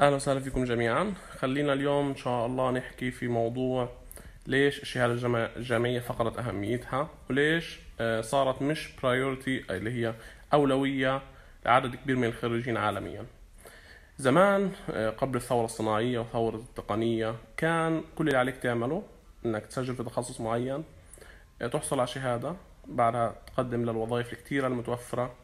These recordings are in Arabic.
أهلا وسهلا فيكم جميعا. خلينا اليوم إن شاء الله نحكي في موضوع ليش الشهادة الجما- الجامعية فقدت أهميتها وليش آه، صارت مش برايورتي اللي هي أولوية لعدد كبير من الخريجين عالميا. زمان آه، قبل الثورة الصناعية والثورة التقنية كان كل اللي عليك تعمله إنك تسجل في تخصص معين آه، تحصل على شهادة بعدها تقدم للوظائف الكثيرة المتوفرة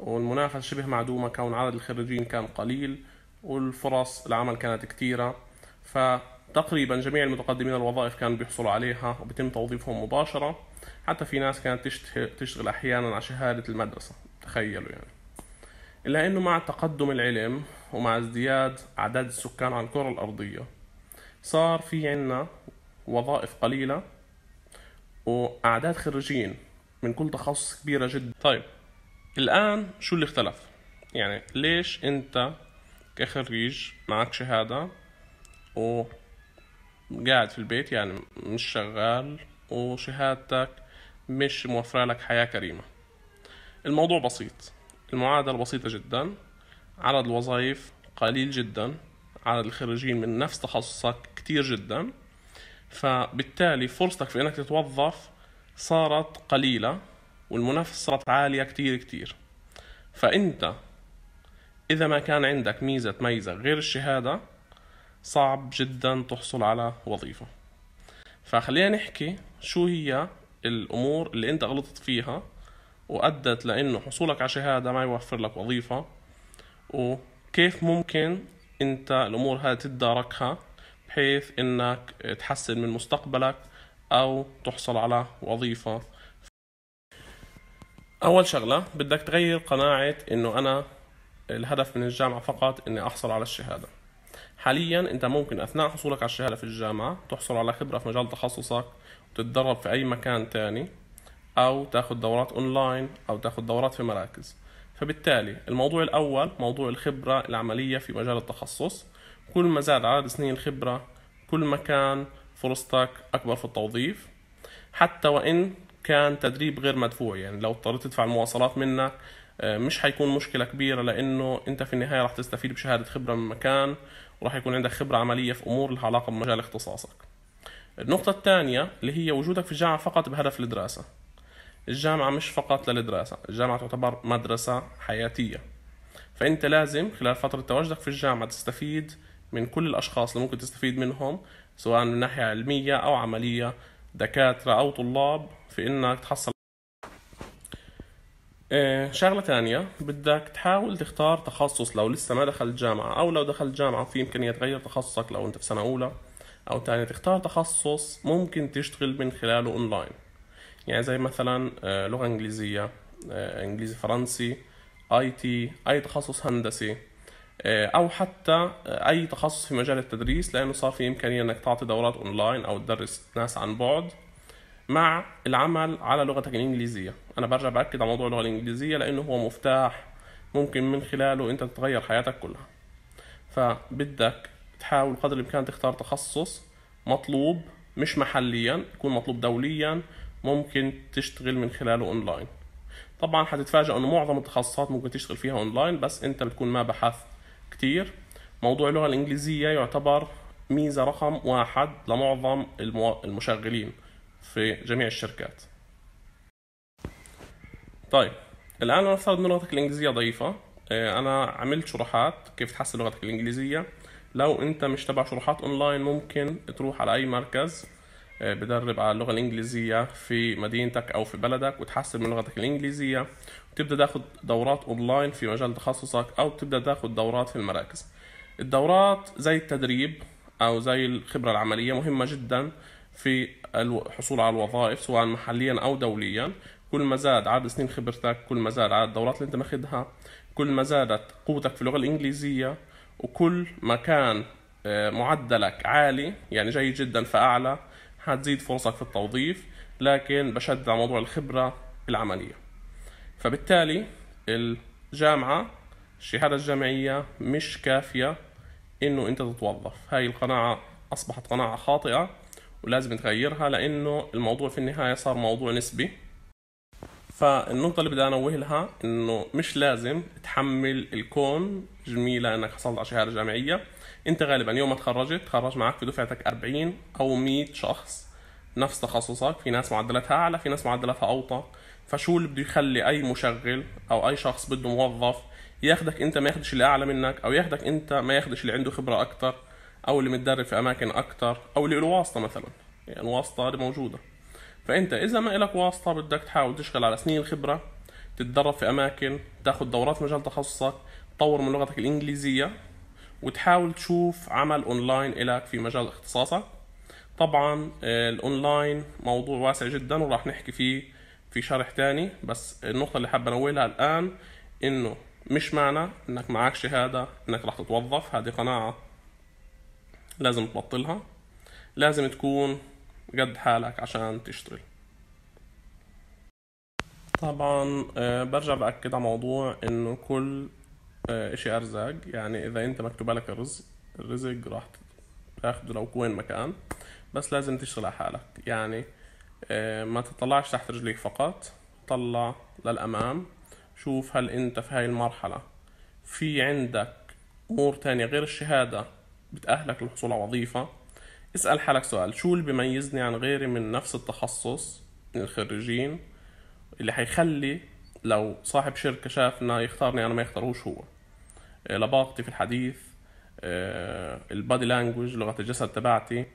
والمنافسة شبه معدومة كون عدد الخريجين كان قليل. والفرص العمل كانت كثيرة فتقريبا جميع المتقدمين الوظائف كانوا بيحصلوا عليها وبيتم توظيفهم مباشرة. حتى في ناس كانت تشت- تشتغل أحيانا على شهادة المدرسة تخيلوا يعني. إلا أنه مع تقدم العلم ومع ازدياد أعداد السكان على الكرة الأرضية صار في عنا وظائف قليلة وأعداد خريجين من كل تخصص كبيرة جدا. طيب الآن شو اللي اختلف؟ يعني ليش أنت كخريج معك شهادة وقاعد في البيت يعني مش شغال وشهادتك مش موفرة لك حياة كريمة. الموضوع بسيط. المعادلة بسيطة جدا. عدد الوظائف قليل جدا. عدد الخريجين من نفس تخصصك كتير جدا. فبالتالي فرصتك في إنك تتوظف صارت قليلة والمنافسة صارت عالية كتير كتير. فأنت إذا ما كان عندك ميزة تميزك غير الشهادة صعب جدا تحصل على وظيفة. فخلينا نحكي شو هي الأمور اللي أنت غلطت فيها وأدت لأنه حصولك على شهادة ما يوفر لك وظيفة وكيف ممكن أنت الأمور هذه تتداركها بحيث أنك تحسن من مستقبلك أو تحصل على وظيفة. أول شغلة بدك تغير قناعة إنه أنا الهدف من الجامعة فقط إني أحصل على الشهادة. حاليا أنت ممكن أثناء حصولك على الشهادة في الجامعة تحصل على خبرة في مجال تخصصك وتتدرب في أي مكان تاني أو تاخد دورات أونلاين أو تاخد دورات في مراكز. فبالتالي الموضوع الأول موضوع الخبرة العملية في مجال التخصص. كل ما زاد عدد سنين الخبرة كل ما كان فرصتك أكبر في التوظيف. حتى وإن كان تدريب غير مدفوع يعني لو اضطريت تدفع المواصلات منك مش حيكون مشكلة كبيرة لأنه أنت في النهاية راح تستفيد بشهادة خبرة من مكان وراح يكون عندك خبرة عملية في أمور لها علاقة بمجال اختصاصك. النقطة الثانية اللي هي وجودك في الجامعة فقط بهدف الدراسة. الجامعة مش فقط للدراسة الجامعة تعتبر مدرسة حياتية. فأنت لازم خلال فترة تواجدك في الجامعة تستفيد من كل الأشخاص اللي ممكن تستفيد منهم سواء من ناحية علمية أو عملية دكاترة أو طلاب في إنك تحصل إيه، شغلة تانية. بدك تحاول تختار تخصص لو لسه ما دخلت جامعة أو لو دخلت جامعة وفي إمكانية تغير تخصصك لو أنت في سنة أولى أو تانية. تختار تخصص ممكن تشتغل من خلاله أونلاين يعني زي مثلا آه، لغة إنجليزية آه، إنجليزي فرنسي IT أي تخصص هندسي أو حتى أي تخصص في مجال التدريس لأنه صار في إمكانية إنك تعطي دورات أونلاين أو تدرس ناس عن بعد. مع العمل على لغتك الإنجليزية. أنا برجع بأكد على موضوع اللغة الإنجليزية لأنه هو مفتاح ممكن من خلاله أنت تتغير حياتك كلها. فبدك تحاول قدر الإمكان تختار تخصص مطلوب مش محليا يكون مطلوب دوليا ممكن تشتغل من خلاله أونلاين. طبعا حتتفاجأ إنه معظم التخصصات ممكن تشتغل فيها أونلاين بس أنت بتكون ما بحثت كتير. موضوع اللغة الإنجليزية يعتبر ميزة رقم واحد لمعظم. المشغلين. في جميع الشركات. طيب الآن نفترض أن لغتك الإنجليزية ضعيفة. آه، أنا عملت شروحات كيف تحسن لغتك الإنجليزية. لو أنت مش تبع شروحات أونلاين ممكن تروح على أي مركز. آه، بدرب على اللغة الإنجليزية في مدينتك أو في بلدك وتحسن من لغتك الإنجليزية. وتبدأ تاخد دورات أونلاين في مجال تخصصك أو تبدأ تاخد دورات في المراكز. الدورات زي التدريب أو زي الخبرة العملية مهمة جدا. في الحصول على الوظائف سواء محليا أو دوليا. كل ما زاد عدد سنين خبرتك كل ما زاد عدد الدورات اللي أنت ماخدها كل ما زادت قوتك في اللغة الإنجليزية وكل ما كان آه، معدلك عالي يعني جيد جدا فأعلى حتزيد فرصك في التوظيف لكن بشدد على موضوع الخبرة العملية فبالتالي الجامعة الشهادة الجامعية مش كافية إنه أنت تتوظف. هاي القناعة أصبحت قناعة خاطئة. ولازم تغيرها لأنه الموضوع في النهاية صار موضوع نسبي. فالنقطة اللي بدي أنوه لها إنه مش لازم تحمل الكون. جميلة إنك حصلت على شهادة جامعية. أنت غالبا يوم ما تخرجت تخرج معك في دفعتك 40 أو 100 شخص. نفس تخصصك في ناس معدلاتها أعلى في ناس معدلاتها أوطى. فشو اللي بده يخلي أي مشغل أو أي شخص بده موظف ياخدك أنت ما ياخدش اللي أعلى منك أو ياخدك أنت ما ياخدش اللي عنده خبرة أكتر؟ أو اللي متدرب في أماكن أكتر أو اللي له واسطة مثلا. يعني الواسطة دي موجودة. فأنت إذا ما لك واسطة بدك تحاول تشتغل على سنين الخبره تتدرب في أماكن تاخذ دورات مجال تخصصك تطور من لغتك الإنجليزية وتحاول تشوف عمل أونلاين لك في مجال اختصاصك. طبعا آه، الأونلاين موضوع واسع جدا وراح نحكي فيه في شرح تاني بس النقطة اللي حابب انوهها الآن إنه مش معنى إنك معك شهاده إنك راح تتوظف. هذه قناعة لازم تبطلها. لازم تكون قد حالك عشان تشتغل. طبعا آه، برجع بأكد على موضوع إنه كل آه، إشي أرزاق. يعني إذا أنت مكتوب لك الرزق الرزق راح تاخده لو وين مكان. بس لازم تشتغل على حالك. يعني آه، ما تطلعش تحت رجليك فقط. طلع للأمام. شوف هل أنت في هاي المرحلة. في عندك أمور تانية غير الشهادة بتأهلك للحصول على وظيفة. اسأل حالك سؤال شو اللي بيميزني عن غيري من نفس التخصص من الخريجين اللي حيخلي لو صاحب شركة شافنا يختارني أنا ما يختاروش هو؟ آه، لباقتي في الحديث البادي لانجوج لغة الجسد تبعتي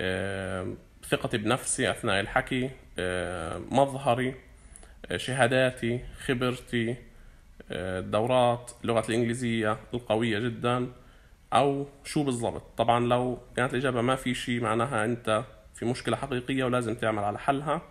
آه، ثقتي بنفسي أثناء الحكي آه، مظهري شهاداتي خبرتي الدورات اللغة الإنجليزية القوية جدا. أو شو بالضبط؟ طبعا لو كانت الإجابة ما في شيء معناها أنت في مشكلة حقيقية ولازم تعمل على حلها